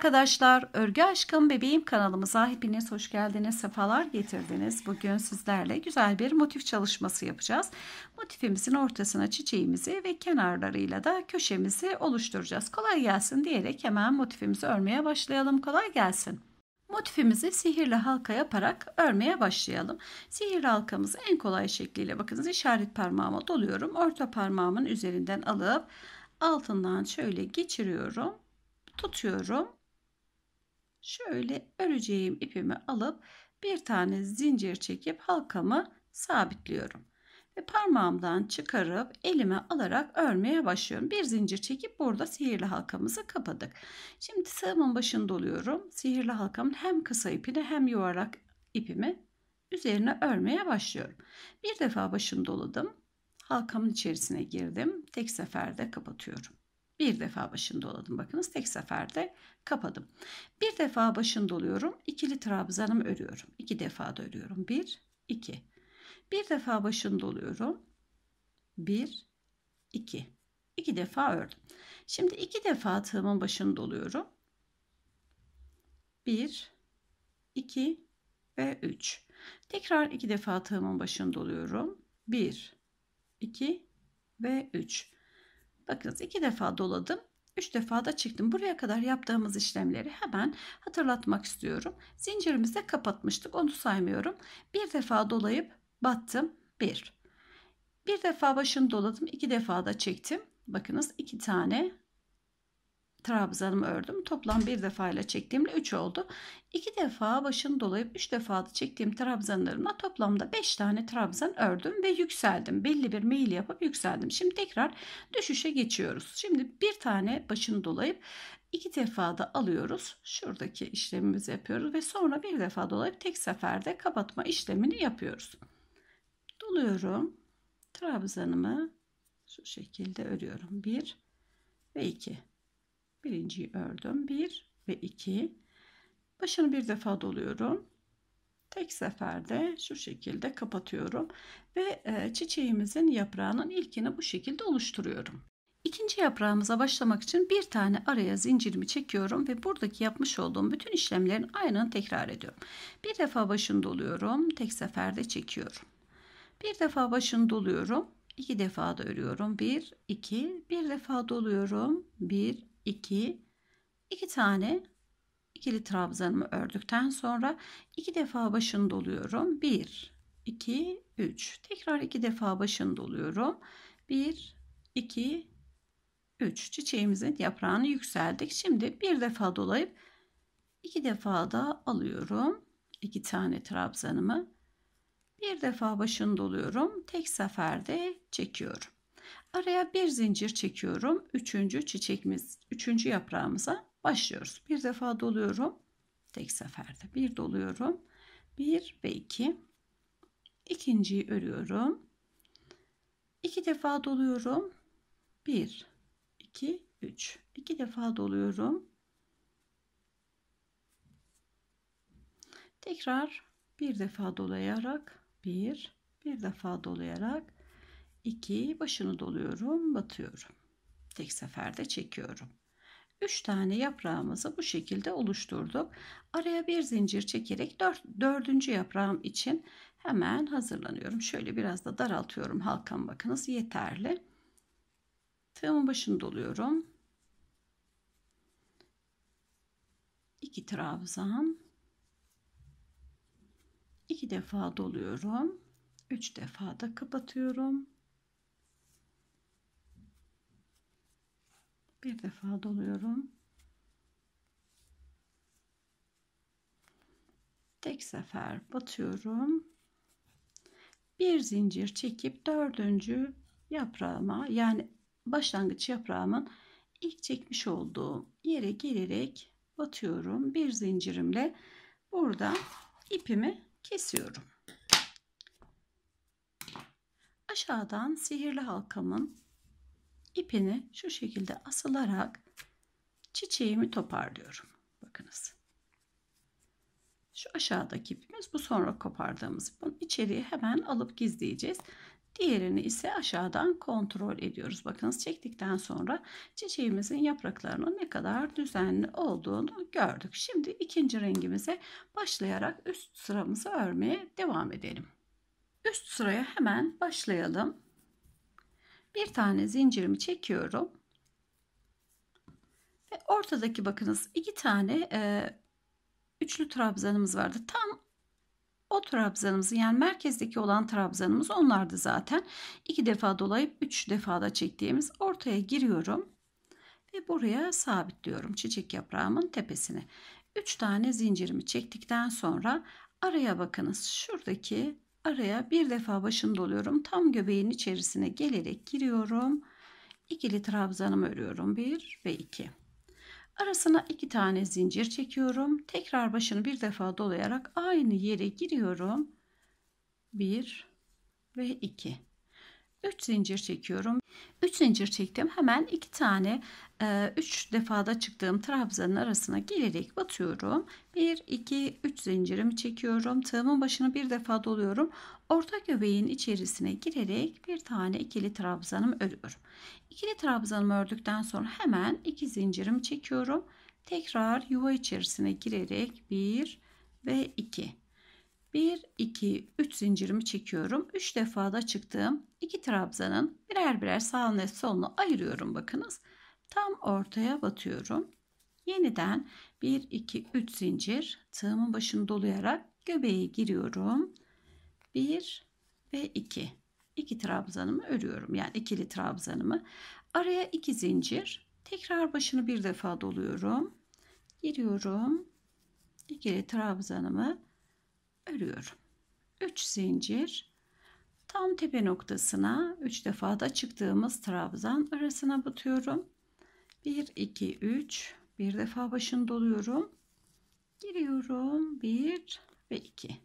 Arkadaşlar. Örgü Aşkım Bebeğim kanalımıza hepiniz hoş geldiniz. Sefalar getirdiniz. Bugün sizlerle güzel bir motif çalışması yapacağız. Motifimizin ortasına çiçeğimizi ve kenarlarıyla da köşemizi oluşturacağız. Kolay gelsin diyerek hemen motifimizi örmeye başlayalım. Kolay gelsin. Motifimizi sihirli halka yaparak örmeye başlayalım. Sihirli halkamızı en kolay şekliyle bakınız işaret parmağıma doluyorum. Orta parmağımın üzerinden alıp altından şöyle geçiriyorum tutuyorum. Şöyle öreceğim ipimi alıp bir tane zincir çekip halkamı sabitliyorum. Ve parmağımdan çıkarıp elime alarak örmeye başlıyorum. Bir zincir çekip burada sihirli halkamızı kapadık. Şimdi sığımın başını doluyorum. Sihirli halkamın hem kısa ipini hem yuvarlak ipimi üzerine örmeye başlıyorum. Bir defa başını doladım. Halkamın içerisine girdim. Tek seferde kapatıyorum. Bir defa başını doladım. Bakınız tek seferde kapadım. Bir defa başını doluyorum. İkili trabzanımı örüyorum. İki defa da örüyorum. Bir, iki. Bir defa başını doluyorum. Bir, iki. İki defa ördüm. Şimdi iki defa tığımın başını doluyorum. Bir, iki ve üç. Tekrar iki defa tığımın başını doluyorum. Bir, iki ve üç. Bakınız iki defa doladım. Üç defa da çıktım. Buraya kadar yaptığımız işlemleri hemen hatırlatmak istiyorum. Zincirimizi kapatmıştık. Onu saymıyorum. Bir defa dolayıp battım. Bir. Bir defa başını doladım. iki defa da çektim. Bakınız iki tane trabzanımı ördüm. Toplam bir defa ile çektiğimle 3 oldu. 2 defa başını dolayıp 3 defa da çektiğim trabzanlarımla toplamda 5 tane trabzan ördüm ve yükseldim. Belli bir meyil yapıp yükseldim. Şimdi tekrar düşüşe geçiyoruz. Şimdi bir tane başını dolayıp iki defa da alıyoruz. Şuradaki işlemimizi yapıyoruz ve sonra bir defa dolayıp tek seferde kapatma işlemini yapıyoruz. Doluyorum. Trabzanımı şu şekilde örüyorum. 1 ve 2 birinciyi ördüm. Bir ve iki. Başını bir defa doluyorum. Tek seferde şu şekilde kapatıyorum ve e, çiçeğimizin yaprağının ilkini bu şekilde oluşturuyorum. İkinci yaprağımıza başlamak için bir tane araya zincirimi çekiyorum ve buradaki yapmış olduğum bütün işlemlerin aynını tekrar ediyorum. Bir defa başını doluyorum, tek seferde çekiyorum. Bir defa başını doluyorum, iki defa da örüyorum. Bir, iki, bir defa doluyorum. Bir, 2 2 tane ikili trabzanımı ördükten sonra iki defa başını doluyorum. 1 2 3 tekrar iki defa başını doluyorum. 1 2 3 çiçeğimizin yaprağını yükseldik. Şimdi bir defa dolayıp iki defa da alıyorum. iki tane trabzanımı. Bir defa başını doluyorum. Tek seferde çekiyorum. Araya bir zincir çekiyorum. Üçüncü çiçekimiz, üçüncü yaprağımıza başlıyoruz. Bir defa doluyorum. Tek seferde bir doluyorum. Bir ve iki. İkinciyi örüyorum. İki defa doluyorum. Bir, iki, üç. İki defa doluyorum. Tekrar bir defa dolayarak bir, bir defa dolayarak 2 başını doluyorum batıyorum. Tek seferde çekiyorum. 3 tane yaprağımızı bu şekilde oluşturduk. Araya bir zincir çekerek 4, dördüncü yaprağım için hemen hazırlanıyorum. Şöyle biraz da daraltıyorum halkam bakınız yeterli. Tığımın başını doluyorum. 2 trabzan. 2 defa doluyorum. 3 defa da kapatıyorum bir defa doluyorum. Tek sefer batıyorum. Bir zincir çekip dördüncü yaprağıma yani başlangıç yaprağımın ilk çekmiş olduğum yere gelerek batıyorum. Bir zincirimle burada ipimi kesiyorum. Aşağıdan sihirli halkamın ipini şu şekilde asılarak çiçeğimi toparlıyorum. Bakınız. Şu aşağıdaki ipimiz bu sonra kopardığımız ipin içeriye hemen alıp gizleyeceğiz. Diğerini ise aşağıdan kontrol ediyoruz. Bakınız çektikten sonra çiçeğimizin yapraklarının ne kadar düzenli olduğunu gördük. Şimdi ikinci rengimize başlayarak üst sıramızı örmeye devam edelim. Üst sıraya hemen başlayalım. Bir tane zincirimi çekiyorum. Ve ortadaki bakınız iki tane e, üçlü trabzanımız vardı. Tam o trabzanımızı yani merkezdeki olan trabzanımız onlardı zaten. İki defa dolayıp üç defada çektiğimiz ortaya giriyorum. Ve buraya sabitliyorum çiçek yaprağımın tepesine. Üç tane zincirimi çektikten sonra araya bakınız. Şuradaki araya bir defa başını doluyorum. Tam göbeğin içerisine gelerek giriyorum. İkili trabzanımı örüyorum. Bir ve iki. Arasına iki tane zincir çekiyorum. Tekrar başını bir defa dolayarak aynı yere giriyorum. Bir ve iki. Üç zincir çekiyorum. Üç zincir çektim. Hemen iki tane e, üç defada çıktığım trabzanın arasına gelerek batıyorum. Bir, iki, üç zincirimi çekiyorum. Tığımın başını bir defa doluyorum. Orta göbeğin içerisine girerek bir tane ikili trabzanımı örüyorum. İkili trabzanımı ördükten sonra hemen iki zincirimi çekiyorum. Tekrar yuva içerisine girerek bir ve iki. 1, 2, 3 zincirimi çekiyorum. 3 defada çıktığım iki trabzanın birer birer sağını solunu ayırıyorum bakınız. Tam ortaya batıyorum. Yeniden 1, 2, 3 zincir tığımın başını dolayarak göbeğe giriyorum. 1 ve 2. 2 trabzanımı örüyorum. Yani ikili trabzanımı. Araya 2 zincir. Tekrar başını bir defa doluyorum. Giriyorum. İkili trabzanımı örüyorum. 3 zincir tam tepe noktasına 3 defa da çıktığımız trabzan arasına batıyorum. 1 2 3 bir defa başını doluyorum. Giriyorum 1 ve 2.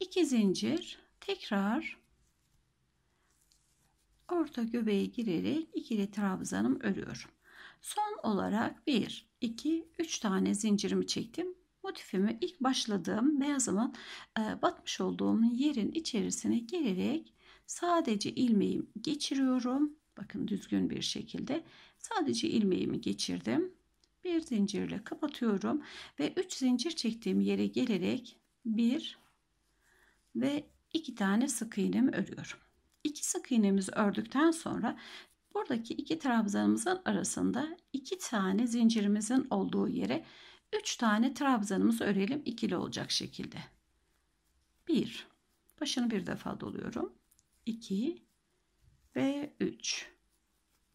2 zincir tekrar orta göbeğe girerek ikili trabzanım örüyorum. Son olarak 1 2 3 tane zincirimi çektim motifimi ilk başladığım beyazımın e, batmış olduğum yerin içerisine gelerek sadece ilmeğimi geçiriyorum. Bakın düzgün bir şekilde sadece ilmeğimi geçirdim. Bir zincirle kapatıyorum ve 3 zincir çektiğim yere gelerek bir ve iki tane sık iğnemi örüyorum. İki sık iğnemizi ördükten sonra buradaki iki trabzanımızın arasında iki tane zincirimizin olduğu yere 3 tane trabzanımızı örelim ikili olacak şekilde. 1 başını bir defa doluyorum. 2 ve 3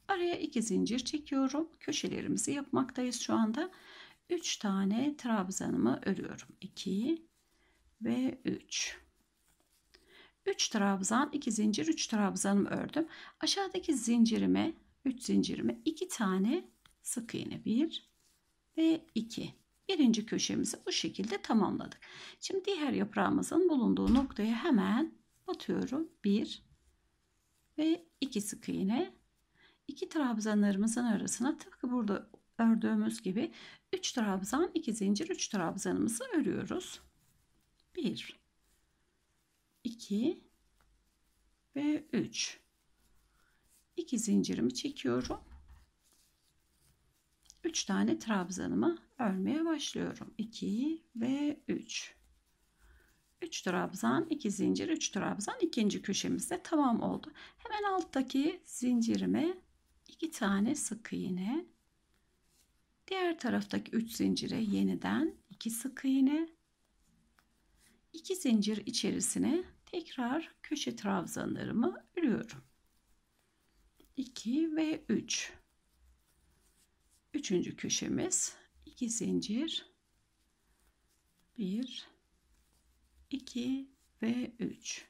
araya 2 zincir çekiyorum. Köşelerimizi yapmaktayız şu anda. 3 tane trabzanımı örüyorum. 2 ve 3 3 trabzan 2 zincir 3 trabzanımı ördüm. Aşağıdaki zincirime 3 zincirime 2 tane sık iğne 1 ve 2 birinci köşemizi bu şekilde tamamladık. Şimdi diğer yaprağımızın bulunduğu noktaya hemen batıyorum. Bir ve iki sık iğne. İki trabzanlarımızın arasına tıpkı burada ördüğümüz gibi 3 trabzan, 2 zincir, 3 trabzanımızı örüyoruz. 1 2 ve 3 2 zincirimi çekiyorum. 3 tane trabzanımı örmeye başlıyorum. 2 ve 3. 3 trabzan, 2 zincir, 3 trabzan ikinci köşemizde tamam oldu. Hemen alttaki zincirime 2 tane sık iğne. Diğer taraftaki 3 zincire yeniden 2 sık iğne. 2 zincir içerisine tekrar köşe trabzanlarımı örüyorum. 2 ve 3. Üçüncü köşemiz. 2 zincir. 1 2 ve 3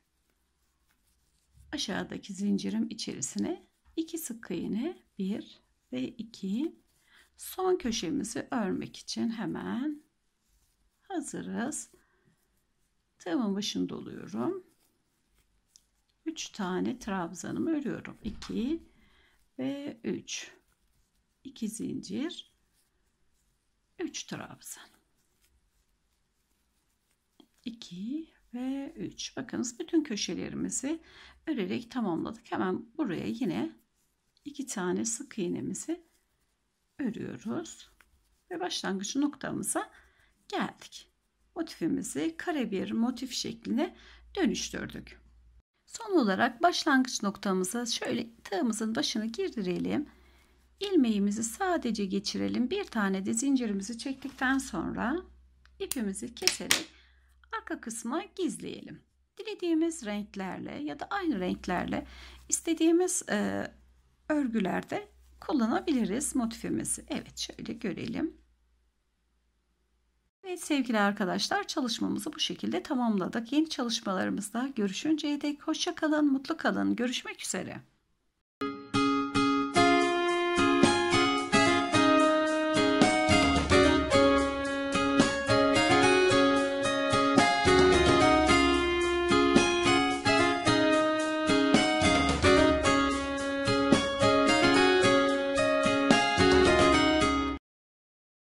aşağıdaki zincirim içerisine 2 sık iğne 1 ve 2 son köşemizi örmek için hemen hazırız. Tığımın başını doluyorum 3 tane trabzanımı örüyorum. 2 ve 3 2 zincir 3 trabzan 2 ve 3. Bakınız bütün köşelerimizi örerek tamamladık. Hemen buraya yine iki tane sık iğnemizi örüyoruz ve başlangıç noktamıza geldik. Motifimizi kare bir motif şekline dönüştürdük. Son olarak başlangıç noktamıza şöyle tığımızın başını girdirelim. İlmeğimizi sadece geçirelim. Bir tane de zincirimizi çektikten sonra ipimizi keserek arka kısma gizleyelim. Dilediğimiz renklerle ya da aynı renklerle istediğimiz e, örgülerde kullanabiliriz motifimizi. Evet şöyle görelim. Evet sevgili arkadaşlar çalışmamızı bu şekilde tamamladık. Yeni çalışmalarımızda görüşünceye dek hoşça kalın, mutlu kalın. Görüşmek üzere.